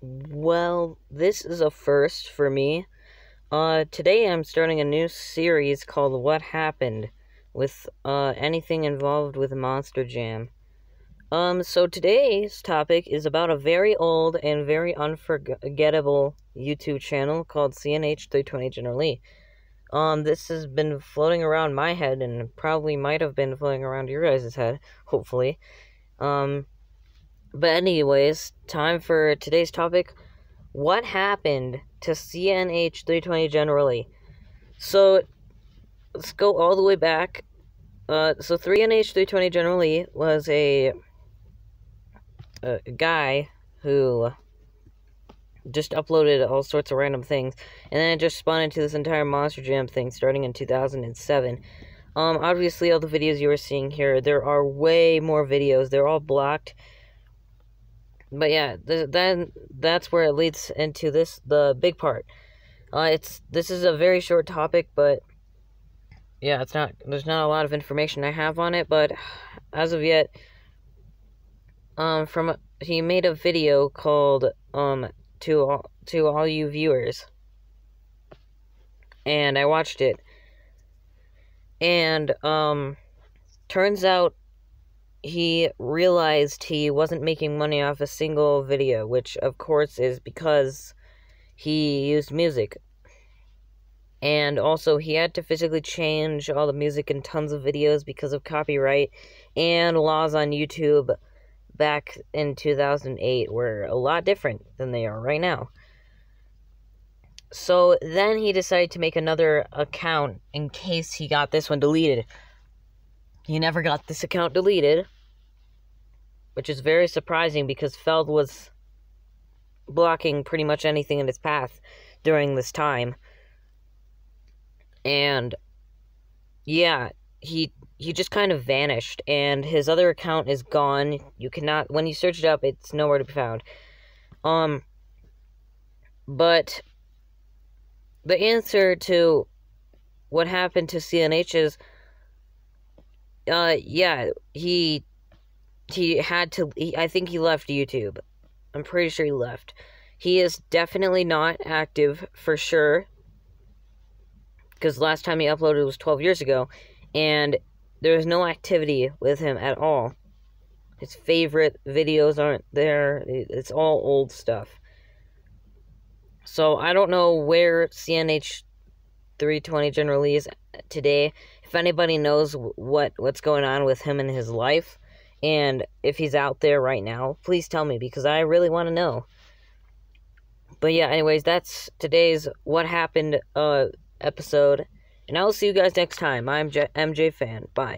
Well, this is a first for me. Uh, today I'm starting a new series called What Happened with uh, anything involved with Monster Jam. Um, so today's topic is about a very old and very unforgettable YouTube channel called CNH320 General Lee. Um, this has been floating around my head and probably might have been floating around your guys' head, hopefully. Um, but anyways, time for today's topic. What happened to CNH 320 General Lee? So let's go all the way back. Uh, so CNH 320 General Lee was a, a guy who just uploaded all sorts of random things, and then it just spun into this entire Monster Jam thing starting in 2007. Um, obviously, all the videos you are seeing here, there are way more videos. They're all blocked but yeah, then that's where it leads into this the big part. Uh, it's this is a very short topic, but yeah, it's not. There's not a lot of information I have on it, but as of yet, um, from he made a video called um to all to all you viewers, and I watched it, and um, turns out he realized he wasn't making money off a single video, which of course is because he used music. And also, he had to physically change all the music in tons of videos because of copyright and laws on YouTube back in 2008 were a lot different than they are right now. So then he decided to make another account in case he got this one deleted. He never got this account deleted, which is very surprising because Feld was blocking pretty much anything in his path during this time. And yeah, he he just kind of vanished and his other account is gone. You cannot when you search it up, it's nowhere to be found. Um but the answer to what happened to CNH is uh, yeah, he he had to. He, I think he left YouTube. I'm pretty sure he left. He is definitely not active for sure. Because last time he uploaded was 12 years ago, and there's no activity with him at all. His favorite videos aren't there. It's all old stuff. So I don't know where CNH 320 General Lee is today. If anybody knows what what's going on with him in his life and if he's out there right now, please tell me because I really want to know. But yeah, anyways, that's today's what happened uh episode and I will see you guys next time. I'm J- MJ Fan. Bye.